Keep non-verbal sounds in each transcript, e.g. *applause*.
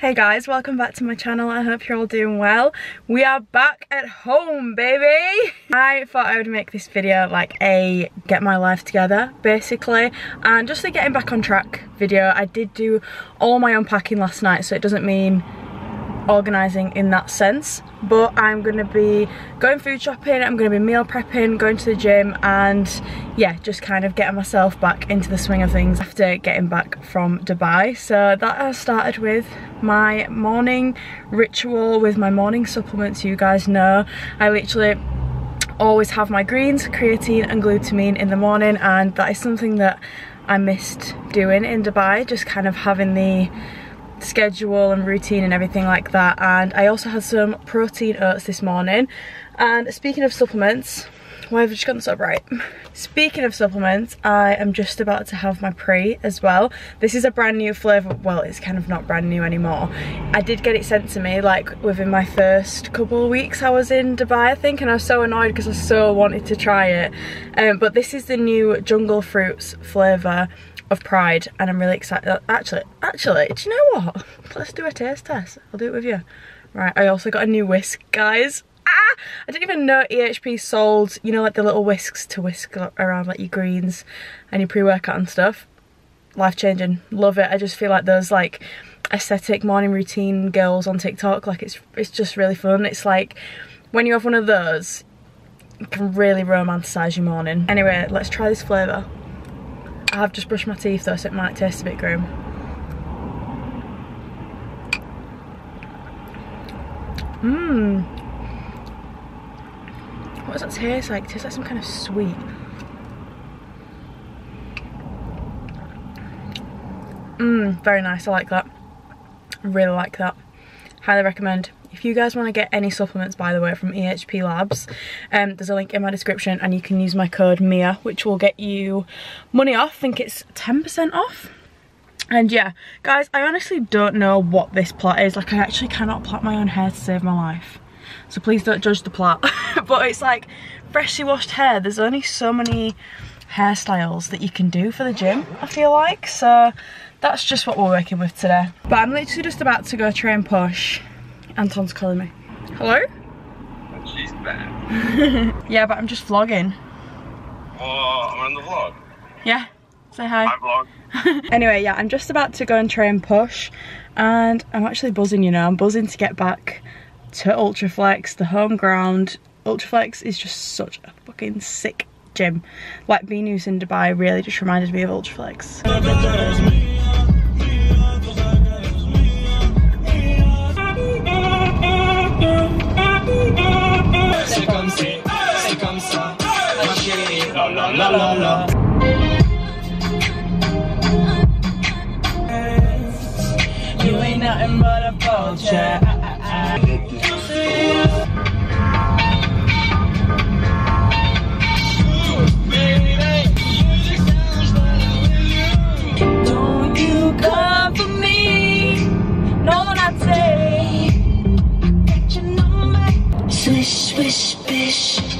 Hey guys, welcome back to my channel. I hope you're all doing well. We are back at home, baby! I thought I would make this video like a get my life together, basically, and just a getting back on track video. I did do all my unpacking last night, so it doesn't mean organising in that sense but I'm gonna be going food shopping I'm gonna be meal prepping going to the gym and yeah just kind of getting myself back into the swing of things after getting back from Dubai. So that has started with my morning ritual with my morning supplements you guys know. I literally always have my greens creatine and glutamine in the morning and that is something that I missed doing in Dubai just kind of having the schedule and routine and everything like that and I also had some protein oats this morning and speaking of supplements why have I just gotten so bright? Speaking of supplements, I am just about to have my pre as well. This is a brand new flavour, well it's kind of not brand new anymore. I did get it sent to me like within my first couple of weeks I was in Dubai I think and I was so annoyed because I so wanted to try it. Um, but this is the new Jungle Fruits flavour of Pride and I'm really excited. Uh, actually, actually, do you know what? Let's do a taste test. I'll do it with you. Right, I also got a new whisk, guys. Ah! I didn't even know EHP sold, you know, like the little whisks to whisk around like your greens and your pre-workout and stuff. Life changing. Love it. I just feel like those like aesthetic morning routine girls on TikTok, like it's it's just really fun. It's like when you have one of those, you can really romanticize your morning. Anyway, let's try this flavour. I have just brushed my teeth though so it might taste a bit grim. Mmm. What does that taste like? Tastes like some kind of sweet. Mmm, very nice, I like that. Really like that. Highly recommend. If you guys want to get any supplements, by the way, from EHP Labs, um, there's a link in my description and you can use my code MIA, which will get you money off. I think it's 10% off. And yeah, guys, I honestly don't know what this plot is. Like, I actually cannot plait my own hair to save my life. So please don't judge the plot. *laughs* but it's like freshly washed hair. There's only so many hairstyles that you can do for the gym, I feel like. So that's just what we're working with today. But I'm literally just about to go train push Anton's calling me. Hello? Oh, she's back. *laughs* yeah, but I'm just vlogging. Oh, I'm on the vlog. Yeah, say hi. Hi vlog. *laughs* anyway, yeah, I'm just about to go and try and push and I'm actually buzzing, you know, I'm buzzing to get back to Ultraflex, the home ground. Ultraflex is just such a fucking sick gym. Like being used in Dubai really just reminded me of Ultraflex. La la. You ain't nothing but a vulture. Don't you come for me? I say? Swish, swish, bish.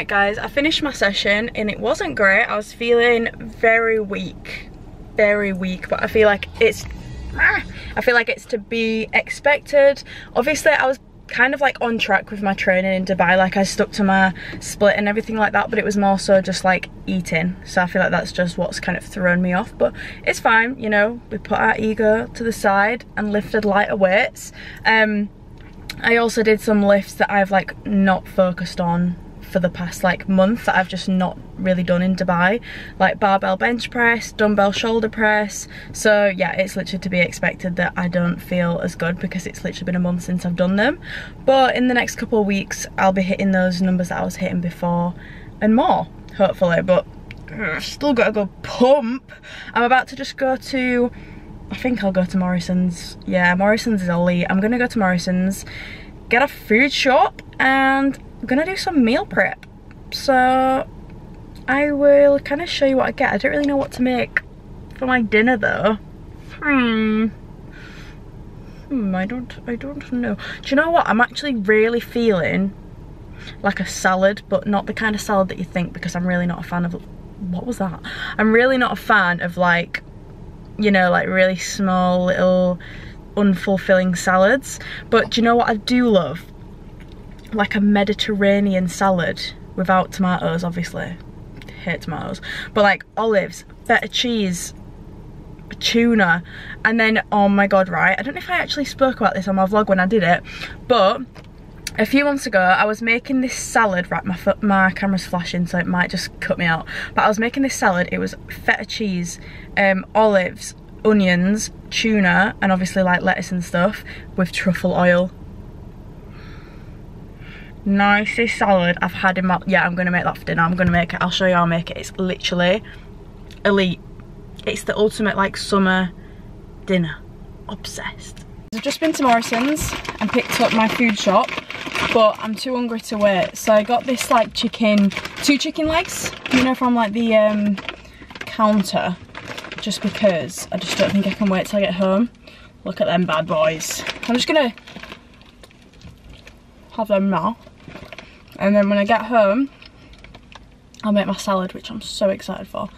Alright guys, I finished my session and it wasn't great. I was feeling very weak. Very weak, but I feel like it's ah, I feel like it's to be expected. Obviously I was kind of like on track with my training in Dubai like I stuck to my split and everything like that but it was more so just like eating so I feel like that's just what's kind of thrown me off but it's fine you know we put our ego to the side and lifted lighter weights um I also did some lifts that I've like not focused on for the past like month that I've just not really done in Dubai. Like barbell bench press dumbbell shoulder press. So yeah it's literally to be expected that I don't feel as good because it's literally been a month since I've done them. But in the next couple of weeks I'll be hitting those numbers that I was hitting before and more hopefully. But still gotta go pump. I'm about to just go to I think I'll go to Morrison's. Yeah Morrison's is I'm gonna go to Morrison's get a food shop and I'm gonna do some meal prep. So I will kind of show you what I get. I don't really know what to make for my dinner though. Hmm. Hmm, I don't, I don't know. Do you know what? I'm actually really feeling like a salad, but not the kind of salad that you think because I'm really not a fan of, what was that? I'm really not a fan of like, you know, like really small little unfulfilling salads. But do you know what I do love? Like a Mediterranean salad without tomatoes, obviously. hate tomatoes. But like olives, feta cheese, tuna, and then, oh my god, right, I don't know if I actually spoke about this on my vlog when I did it, but a few months ago I was making this salad, right, my, my camera's flashing so it might just cut me out, but I was making this salad, it was feta cheese, um, olives, onions, tuna, and obviously like lettuce and stuff, with truffle oil nicest salad I've had in my, yeah, I'm gonna make that for dinner. I'm gonna make it, I'll show you how I make it. It's literally elite. It's the ultimate like summer dinner. Obsessed. I've just been to Morrison's and picked up my food shop, but I'm too hungry to wait. So I got this like chicken, two chicken legs, you know, from like the um, counter, just because I just don't think I can wait till I get home. Look at them bad boys. I'm just gonna have them now. And then when I get home, I'll make my salad, which I'm so excited for.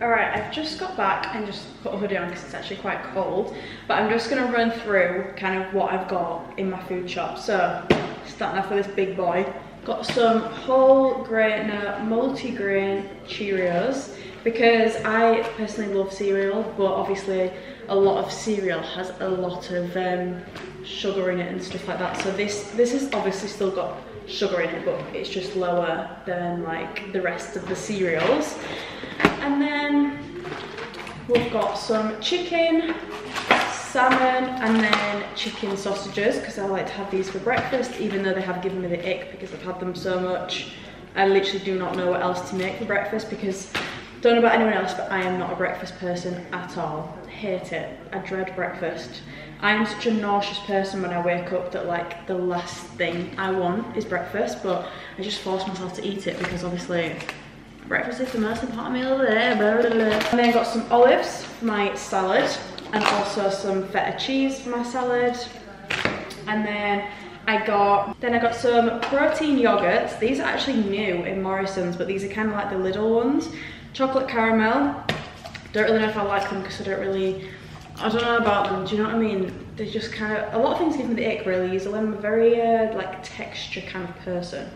Alright, I've just got back and just put a hoodie on because it's actually quite cold. But I'm just going to run through kind of what I've got in my food shop. So, starting off with this big boy. Got some whole grain, multi-grain Cheerios because I personally love cereal, but obviously a lot of cereal has a lot of um, sugar in it and stuff like that. So this this has obviously still got sugar in it, but it's just lower than like the rest of the cereals. And then we've got some chicken, salmon, and then chicken sausages because I like to have these for breakfast, even though they have given me the ick because I've had them so much. I literally do not know what else to make for breakfast because don't know about anyone else, but I am not a breakfast person at all. Hate it. I dread breakfast. I am such a nauseous person when I wake up that like the last thing I want is breakfast, but I just force myself to eat it because obviously breakfast is the most important meal of the day. Blah, blah, blah. And then I got some olives for my salad and also some feta cheese for my salad. And then I got, then I got some protein yogurts. These are actually new in Morrison's, but these are kind of like the little ones chocolate caramel. Don't really know if I like them because I don't really, I don't know about them, do you know what I mean? They just kind of, a lot of things give me the ick really, usually I'm a very uh, like texture kind of person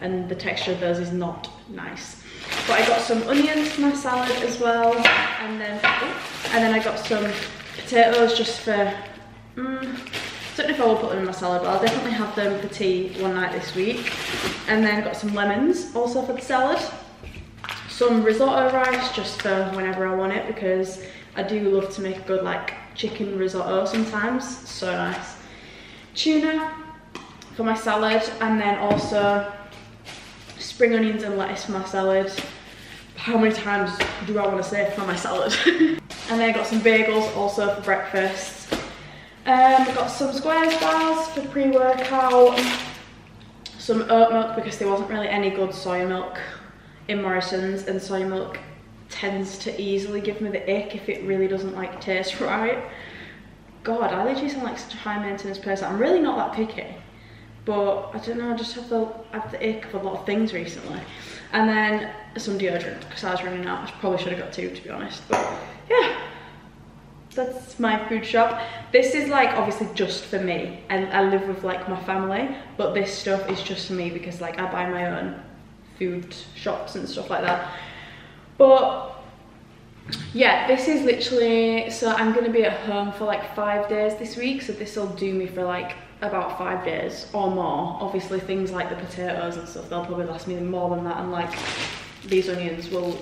and the texture of those is not nice. But I got some onions for my salad as well and then, and then I got some potatoes just for, mm, I don't know if I will put them in my salad, but I'll definitely have them for tea one night this week. And then got some lemons also for the salad some risotto rice just for whenever I want it because I do love to make a good like chicken risotto sometimes, so nice. Tuna for my salad and then also spring onions and lettuce for my salad. How many times do I want to say for my salad? *laughs* and then I got some bagels also for breakfast. Um, got some squares bars for pre-workout, some oat milk because there wasn't really any good soy milk in Morrison's and soy milk tends to easily give me the ick if it really doesn't like taste *laughs* right. God, I literally sound like such a high maintenance person. I'm really not that picky. but I don't know, I just have the, have the ick of a lot of things recently. And then some deodorant, because I was running out. I probably should have got two, to be honest. But yeah, that's my food shop. This is like obviously just for me. I, I live with like my family, but this stuff is just for me because like I buy my own food shops and stuff like that. But yeah, this is literally, so I'm gonna be at home for like five days this week. So this will do me for like about five days or more. Obviously things like the potatoes and stuff, they'll probably last me more than that. And like these onions will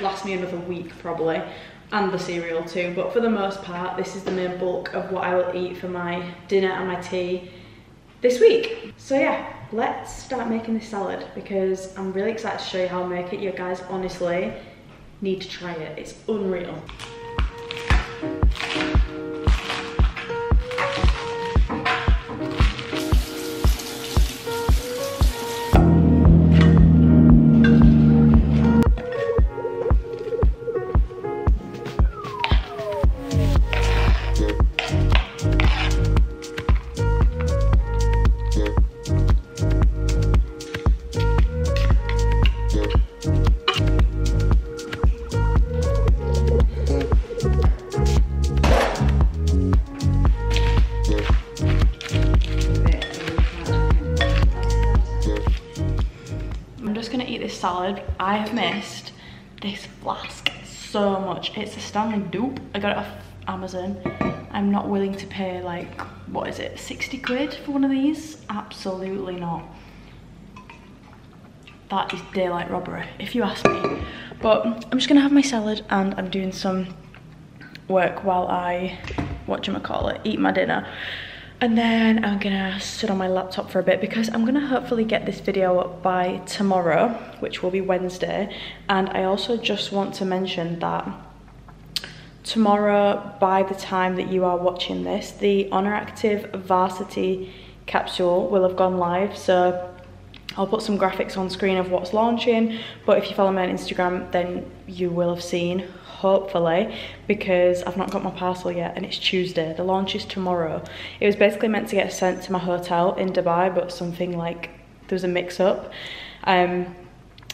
last me another week probably and the cereal too. But for the most part, this is the main bulk of what I will eat for my dinner and my tea this week. So yeah, let's start making this salad because I'm really excited to show you how I make it. You guys honestly need to try it. It's unreal. Salad, I have missed this flask so much. It's a Stanley dupe. I got it off Amazon. I'm not willing to pay like, what is it, 60 quid for one of these? Absolutely not. That is daylight robbery, if you ask me. But I'm just gonna have my salad and I'm doing some work while I, what you call it, eat my dinner and then I'm gonna sit on my laptop for a bit because I'm gonna hopefully get this video up by tomorrow, which will be Wednesday. And I also just want to mention that tomorrow, by the time that you are watching this, the Oner Active Varsity capsule will have gone live. So I'll put some graphics on screen of what's launching, but if you follow me on Instagram, then you will have seen hopefully, because I've not got my parcel yet and it's Tuesday. The launch is tomorrow. It was basically meant to get sent to my hotel in Dubai, but something like, there was a mix up. Um,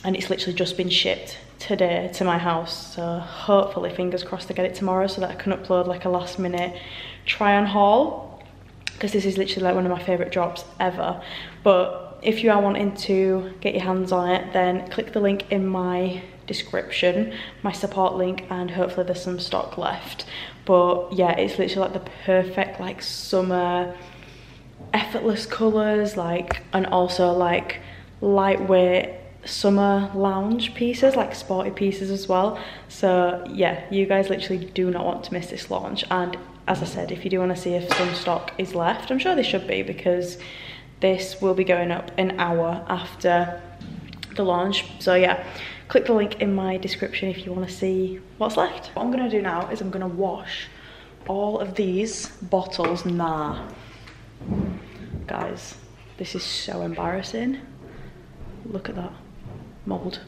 and it's literally just been shipped today to my house. So hopefully, fingers crossed, to get it tomorrow so that I can upload like a last minute try on haul. Because this is literally like one of my favourite drops ever. But if you are wanting to get your hands on it, then click the link in my description, my support link, and hopefully there's some stock left. But yeah, it's literally like the perfect like summer effortless colours, like, and also like lightweight summer lounge pieces, like sporty pieces as well. So yeah, you guys literally do not want to miss this launch. And as I said, if you do want to see if some stock is left, I'm sure there should be because this will be going up an hour after the launch. So yeah, click the link in my description if you want to see what's left. What I'm going to do now is I'm going to wash all of these bottles. Nah. Guys, this is so embarrassing. Look at that. Mould.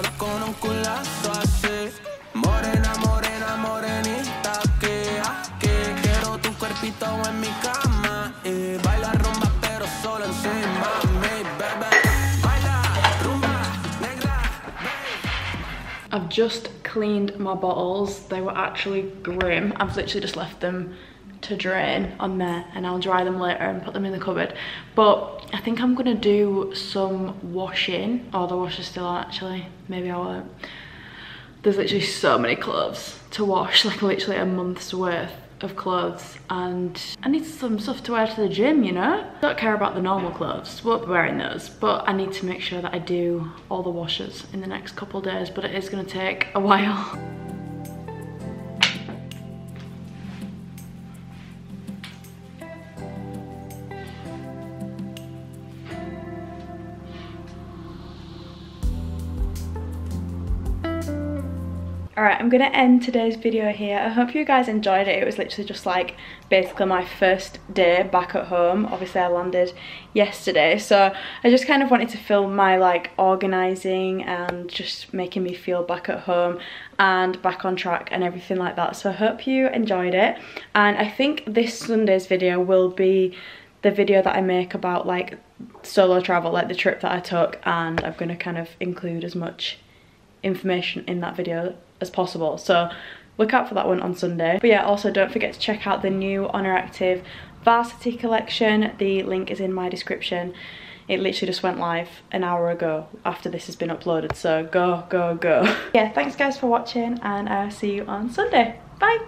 Rizado con un culazo así Morena, morena, morenita que, ah, que Quiero tu cuerpito en mi cama Baila rumba pero solo encima I've just cleaned my bottles. They were actually grim. I've literally just left them to drain on there and I'll dry them later and put them in the cupboard. But I think I'm gonna do some washing. Oh the wash is still on actually. Maybe I won't uh, there's literally so many clothes to wash *laughs* like literally a month's worth of clothes. And I need some stuff to wear to the gym you know? Don't care about the normal clothes. Won't be wearing those. But I need to make sure that I do all the washes in the next couple days but it is to take a *laughs* while I'm to end today's video here. I hope you guys enjoyed it. It was literally just like basically my first day back at home. Obviously I landed yesterday so I just kind of wanted to film my like organising and just making me feel back at home and back on track and everything like that. So I hope you enjoyed it and I think this Sunday's video will be the video that I make about like solo travel, like the trip that I took and I'm to kind of include as much information in that video as possible. So look out for that one on Sunday. But yeah, also don't forget to check out the new Oner Active Varsity collection. The link is in my description. It literally just went live an hour ago after this has been uploaded. So go, go, go. *laughs* yeah, thanks guys for watching and I'll see you on Sunday. Bye.